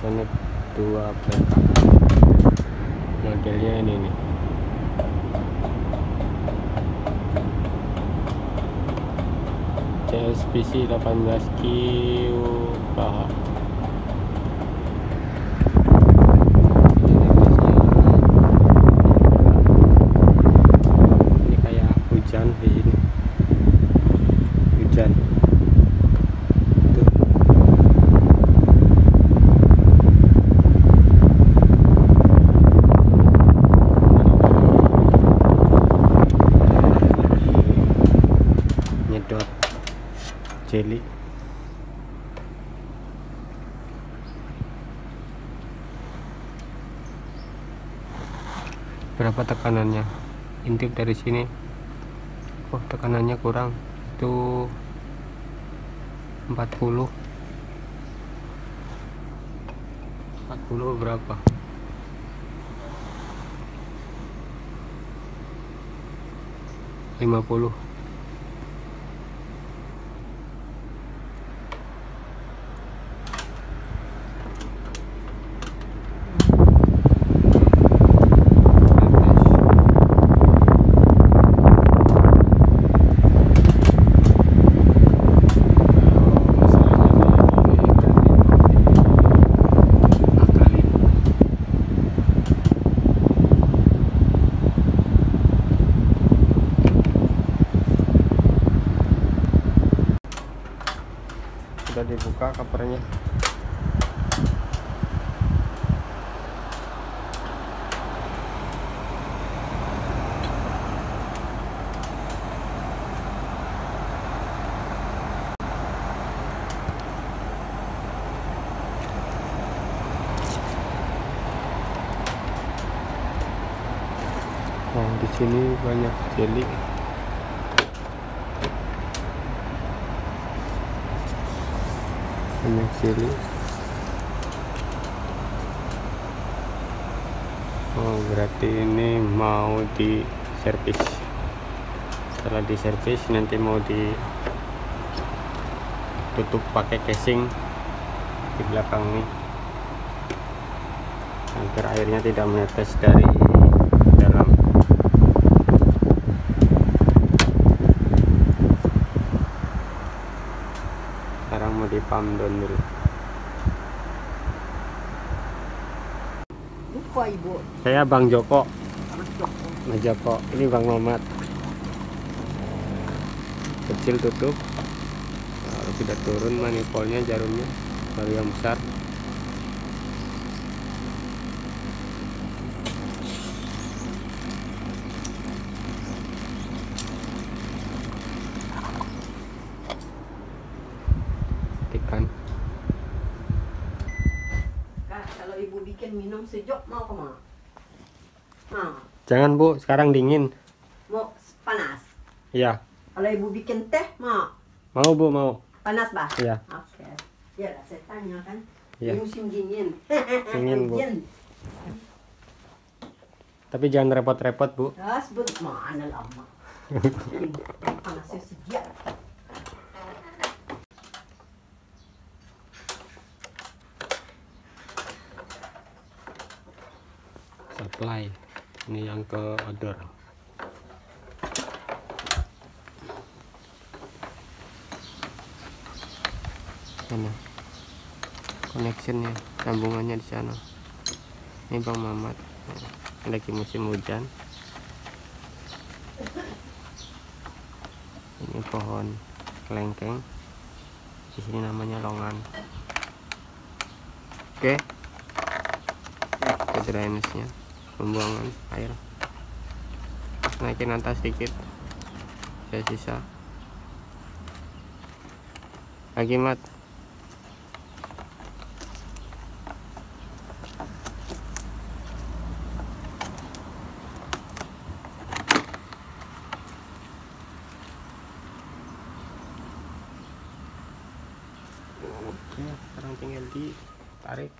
Sonet 2 PK modelnya ini nih. CSPC 18Q KH ini kayak hujan di sini hujan tuh nyedot jelly berapa tekanannya? Intip dari sini. Oh tekanannya kurang. Itu 40 40 berapa? Lima puluh covernya Nah, di sini banyak jelly. Jelly. Oh, berarti ini mau di servis. Setelah di servis nanti mau ditutup pakai casing di belakang nih agar airnya tidak menetes dari dalam sekarang mau di pump down dulu ibu. saya Bang Joko. Mas Joko. Mas Joko. Ini Bang Mamat. Kecil tutup. Kalau sudah turun manifolnya jarumnya. Baru yang besar tekan Kak, kalau ibu bikin minum sejuk mau ke mana? Mau. jangan Bu sekarang dingin Mau panas. iya Kalau ibu bikin teh mau. mau Bu mau Panas bah? Iya. Oke. Ya lah, saya tanya kan. Iya. Di musim dingin. Dingin, Bu. Dingin. tapi jangan repot-repot Bu Ah, sebut mana lama. Panasnya sejak. Supply ini yang ke outdoor sana connectionnya sambungannya di sana. Ini Bang Mamat. Lagi musim hujan. Ini pohon kelengkeng. Di sini namanya longan. Oke. Nya pembuangan air. Naikin atas sedikit saya sisa. Lagi mat oke sekarang tinggal ditarik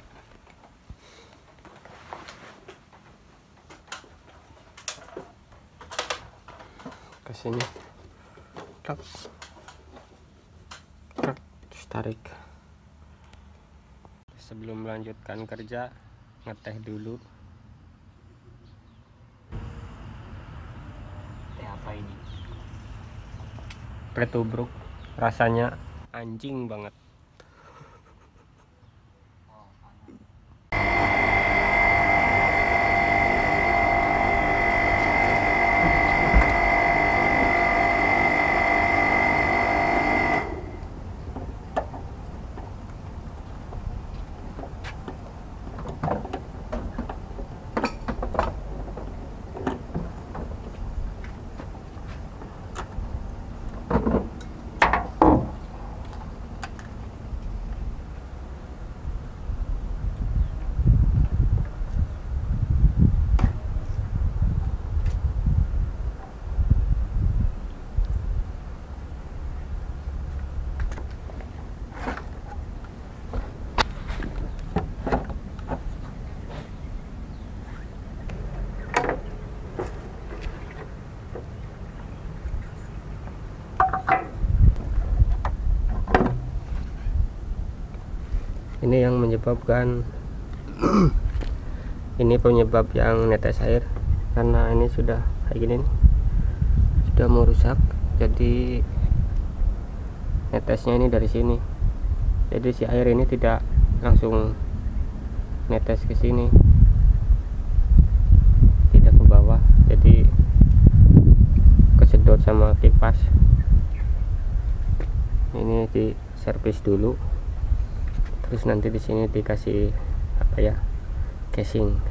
ke sini Truk. Truk. terus tarik sebelum melanjutkan kerja ngeteh dulu. Teh apa ini? Pretubruk rasanya anjing banget ini yang menyebabkan ini penyebab yang netes air. Karena ini sudah kayak gini sudah mau rusak jadi netesnya ini dari sini. Jadi si air ini tidak langsung netes ke sini. Tidak ke bawah. Jadi kesedot sama kipas. Ini di servis dulu terus nanti di sini dikasih apa ya casing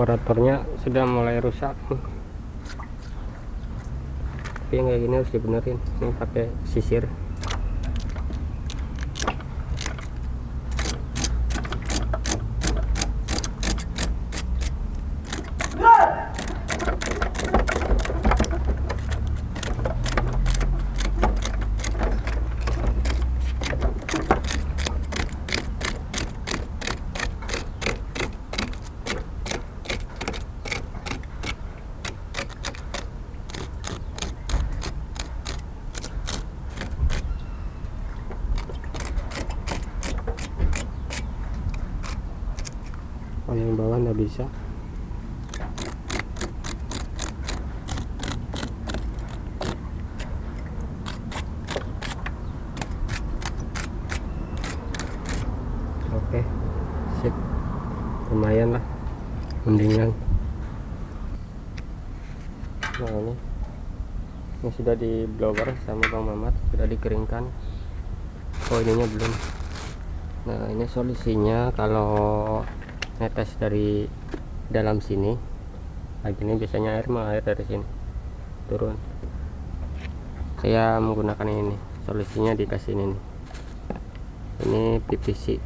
evaporatornya sudah mulai rusak. Tapi yang kayak gini harus dibenerin ini pakai sisir kalau yang bawah nggak bisa oke sip lumayan lah mendingan nah ini. Ini sudah di blower sama Bang Mamat sudah dikeringkan. Oh ininya belum. Nah ini solusinya kalau netes dari dalam sini. Lagi ini biasanya air mengalir dari sini. Turun. Saya menggunakan ini. Solusinya dikasih ini nih. ini PVC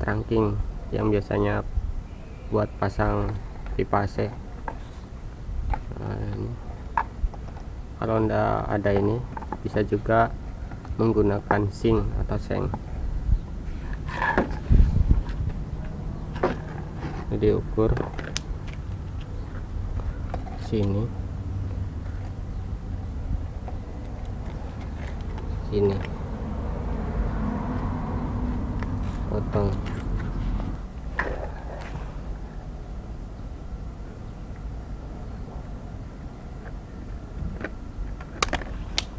trunking yang biasanya buat pasang pipa AC nah, ini. Kalau ndak ada ini bisa juga menggunakan sink atau seng. Jadi ukur sini. Sini. Potong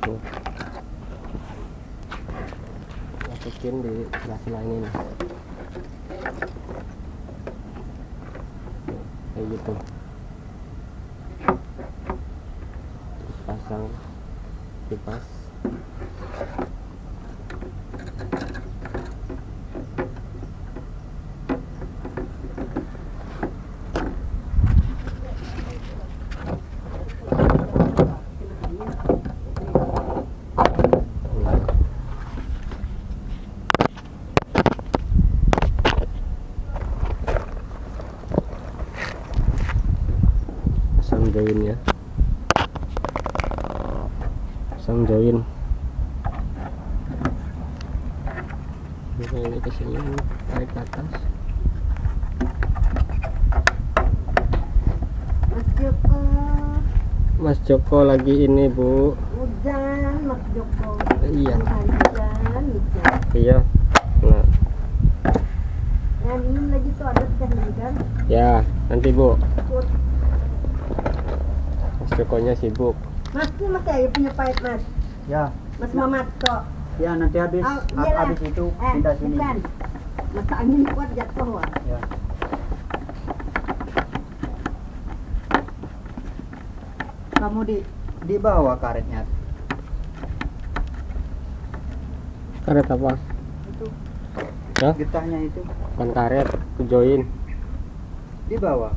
Tuh. masukin di sebelah ini kayak gitu. Pasang kipas pasang join ya pasang join ini ke sini tarik ke atas Mas Joko, Mas Joko lagi ini bu hujan Mas Joko. Iya. Hujan, hujan. iya nah Yang minum lagi tuh ada teh kan? ya nanti bu. Mas Jokonya sibuk Mas ini masih aja punya pahit mas. Ya, Mas Mamat kok. ya nanti habis Oh, iyalah. habis itu Eh, pindah sini. bukan. Masa angin kuat jatuh wah. Ya. Kamu di Di bawah karetnya. karet apa Itu ya getahnya itu kan karet ke join di bawah.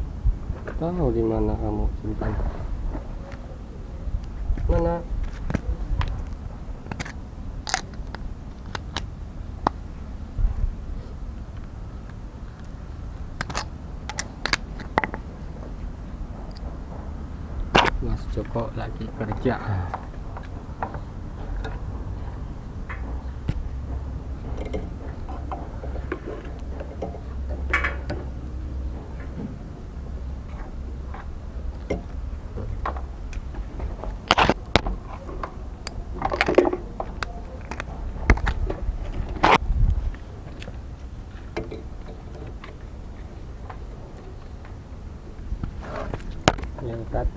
tahu di mana kamu simpan mana Mas Joko lagi kerja diangkat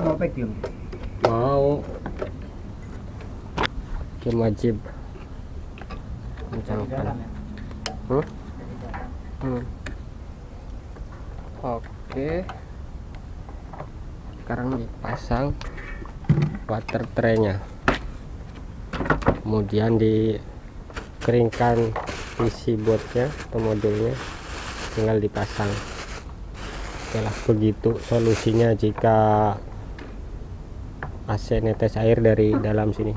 Mau vacuum. mau ke wajib kencangkan ya. Hmm? Hmm. Oke. Sekarang dipasang water tray-nya. kemudian dikeringkan PC boardnya atau modulnya tinggal dipasang Okelah begitu solusinya jika AC netes air dari dalam sini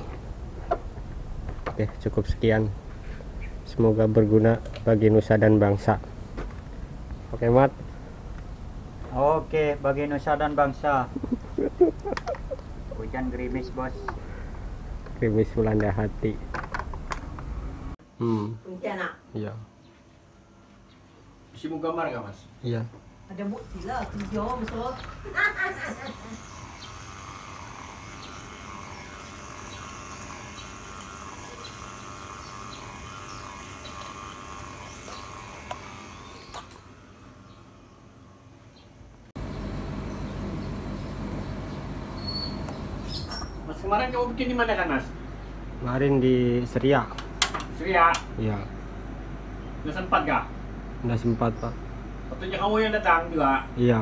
Oke cukup sekian semoga berguna bagi nusa dan bangsa Oke Mat Oke, bagi nusa dan bangsa. Hujan gerimis, Bos. krimis melanda hati hmm Pontianak. iya Isi mo gambar ka, Mas? iya Ada bukti lah. Tujuh besok. Kamu bikin di mana kan, Mas? kemarin di Seria Surya, iya nggak sempat kah? udah sempat pak Waktunya kamu yang datang juga. iya